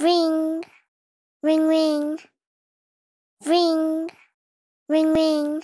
Ring, ring, ring, ring, ring, ring.